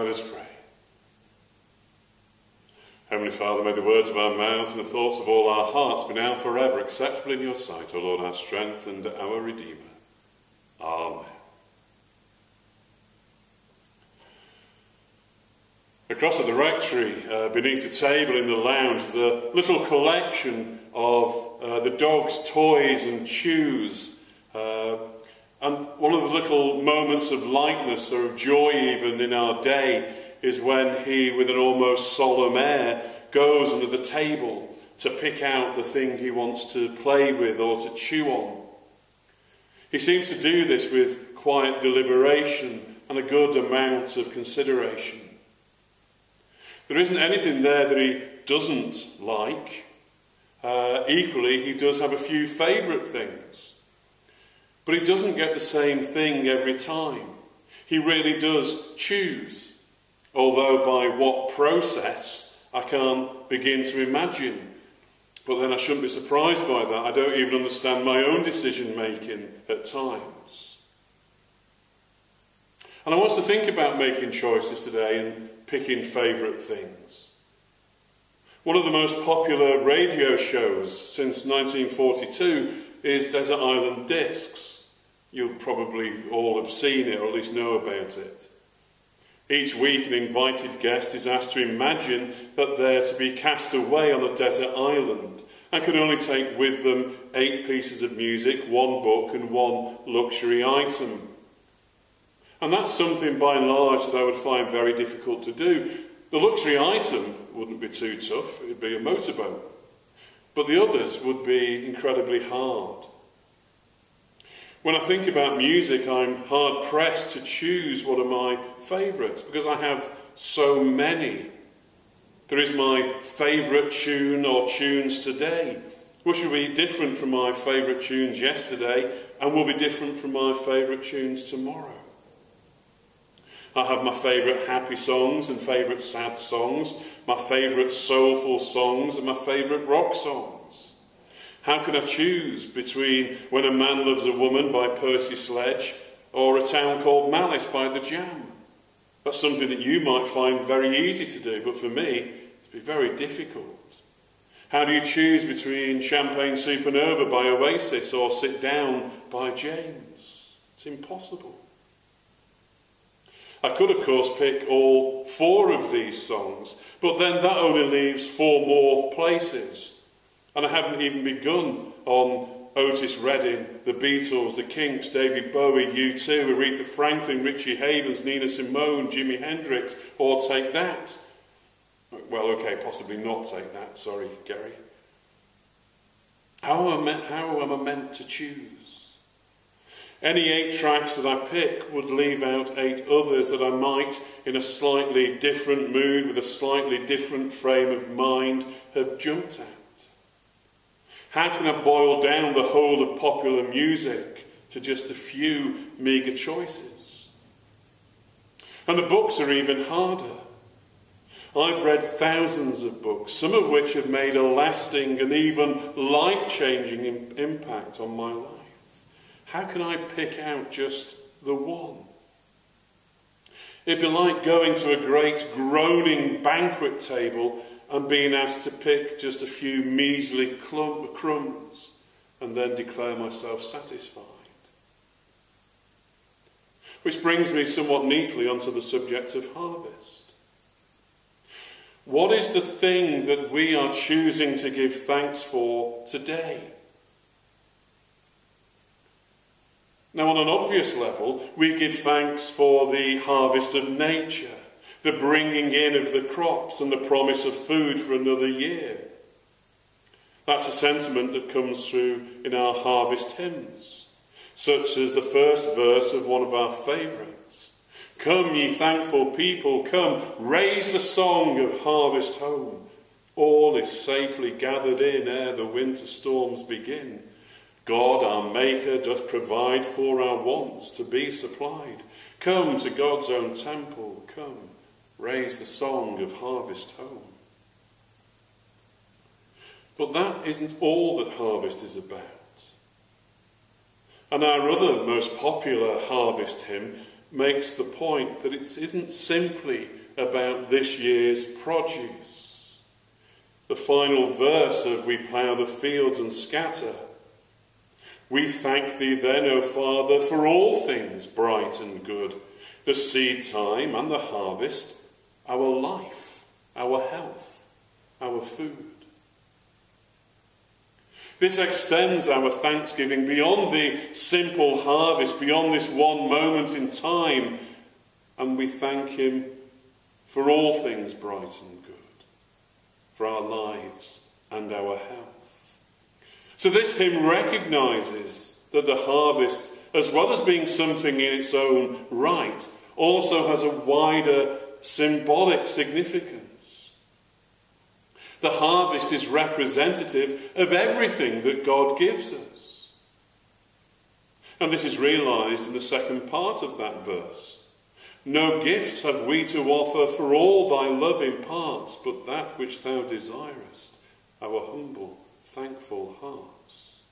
Let us pray. Heavenly Father, may the words of our mouths and the thoughts of all our hearts be now forever acceptable in your sight, O Lord, our strength and our Redeemer. Amen. Across at the rectory, uh, beneath the table in the lounge, is a little collection of uh, the dog's toys and chews. Uh, and one of the little moments of lightness or of joy, even in our day, is when he, with an almost solemn air, goes under the table to pick out the thing he wants to play with or to chew on. He seems to do this with quiet deliberation and a good amount of consideration. There isn't anything there that he doesn't like. Uh, equally, he does have a few favourite things. But he doesn't get the same thing every time. He really does choose, although by what process I can't begin to imagine. But then I shouldn't be surprised by that. I don't even understand my own decision making at times. And I want us to think about making choices today and picking favourite things. One of the most popular radio shows since 1942 is Desert Island Discs. You'll probably all have seen it or at least know about it. Each week, an invited guest is asked to imagine that they're to be cast away on a desert island and can only take with them eight pieces of music, one book, and one luxury item. And that's something by and large that I would find very difficult to do. The luxury item wouldn't be too tough, it'd be a motorboat. But the others would be incredibly hard. When I think about music, I'm hard pressed to choose what are my favourites because I have so many. There is my favourite tune or tunes today, which will be different from my favourite tunes yesterday and will be different from my favourite tunes tomorrow. I have my favourite happy songs and favourite sad songs, my favourite soulful songs and my favourite rock songs. How can I choose between When a Man Loves a Woman by Percy Sledge or A Town Called Malice by The Jam? That's something that you might find very easy to do, but for me, it'd be very difficult. How do you choose between Champagne Supernova by Oasis or Sit Down by James? It's impossible. I could, of course, pick all four of these songs, but then that only leaves four more places. And I haven't even begun on Otis Redding, the Beatles, the Kinks, David Bowie, U2, Aretha Franklin, Richie Havens, Nina Simone, Jimi Hendrix, or Take That. Well, okay, possibly not Take That. Sorry, Gary. How am, I, how am I meant to choose? Any eight tracks that I pick would leave out eight others that I might, in a slightly different mood, with a slightly different frame of mind, have jumped at. How can I boil down the whole of popular music to just a few meagre choices? And the books are even harder. I've read thousands of books, some of which have made a lasting and even life changing impact on my life. How can I pick out just the one? It'd be like going to a great groaning banquet table and being asked to pick just a few measly crumbs and then declare myself satisfied. Which brings me somewhat neatly onto the subject of harvest. What is the thing that we are choosing to give thanks for today? Now, on an obvious level, we give thanks for the harvest of nature the bringing in of the crops and the promise of food for another year. That's a sentiment that comes through in our harvest hymns, such as the first verse of one of our favourites. Come, ye thankful people, come, raise the song of harvest home. All is safely gathered in ere the winter storms begin. God, our Maker, doth provide for our wants to be supplied. Come to God's own temple, come raise the song of harvest home. But that isn't all that harvest is about. And our other most popular harvest hymn makes the point that it isn't simply about this year's produce. The final verse of We plough the fields and scatter. We thank thee then, O Father, for all things bright and good, the seed time and the harvest, our life, our health, our food. This extends our thanksgiving beyond the simple harvest, beyond this one moment in time, and we thank Him for all things bright and good, for our lives and our health. So this hymn recognizes that the harvest, as well as being something in its own right, also has a wider symbolic significance. The harvest is representative of everything that God gives us. And this is realized in the second part of that verse. No gifts have we to offer, for all thy love imparts, but that which thou desirest, our humble, thankful hearts.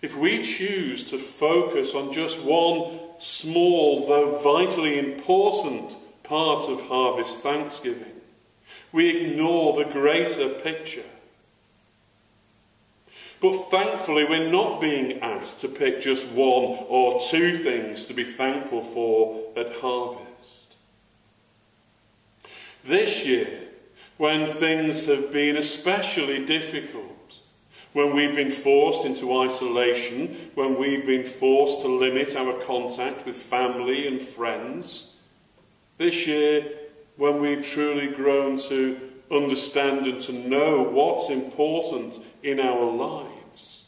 If we choose to focus on just one small, though vitally important part of harvest thanksgiving, we ignore the greater picture. But thankfully, we're not being asked to pick just one or two things to be thankful for at harvest. This year, when things have been especially difficult, when we've been forced into isolation, when we've been forced to limit our contact with family and friends, this year when we've truly grown to understand and to know what's important in our lives,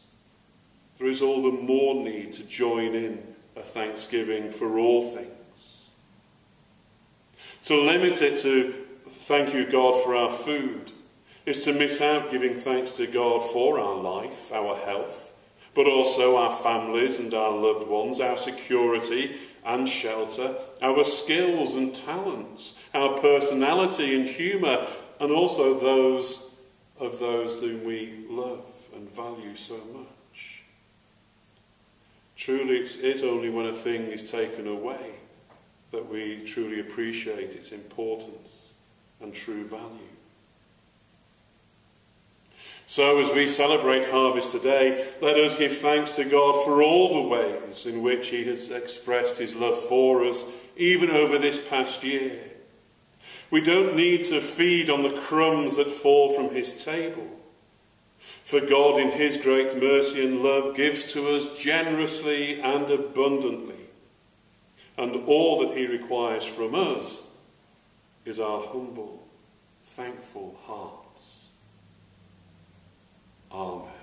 there is all the more need to join in a thanksgiving for all things. To limit it to thank you, God, for our food is to miss out giving thanks to God for our life, our health, but also our families and our loved ones, our security and shelter, our skills and talents, our personality and humour, and also those of those whom we love and value so much. Truly, it is only when a thing is taken away that we truly appreciate its importance and true value. So, as we celebrate harvest today, let us give thanks to God for all the ways in which He has expressed His love for us, even over this past year. We don't need to feed on the crumbs that fall from His table. For God, in His great mercy and love, gives to us generously and abundantly. And all that He requires from us is our humble, thankful heart. Amen.